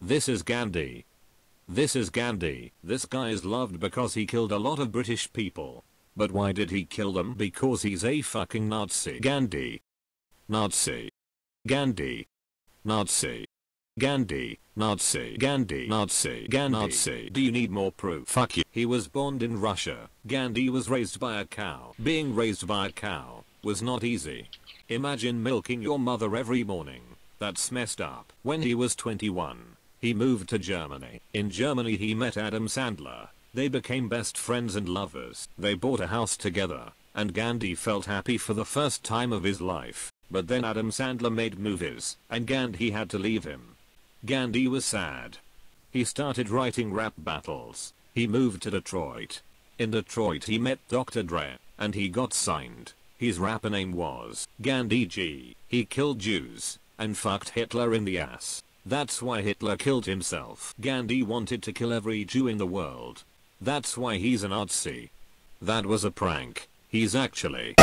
This is Gandhi. This is Gandhi. This guy is loved because he killed a lot of British people. But why did he kill them? Because he's a fucking Nazi. Gandhi. Nazi. Gandhi. Nazi. Gandhi. Nazi. Gandhi. Nazi. Gandhi. Nazi. Do you need more proof? Fuck you. He was born in Russia. Gandhi was raised by a cow. Being raised by a cow was not easy. Imagine milking your mother every morning. That's messed up. When he was 21, he moved to Germany. In Germany he met Adam Sandler. They became best friends and lovers. They bought a house together, and Gandhi felt happy for the first time of his life. But then Adam Sandler made movies, and Gandhi had to leave him. Gandhi was sad. He started writing rap battles. He moved to Detroit. In Detroit he met Dr. Dre, and he got signed. His rapper name was Gandhi G. He killed Jews, and fucked Hitler in the ass. That's why Hitler killed himself. Gandhi wanted to kill every Jew in the world. That's why he's a Nazi. That was a prank. He's actually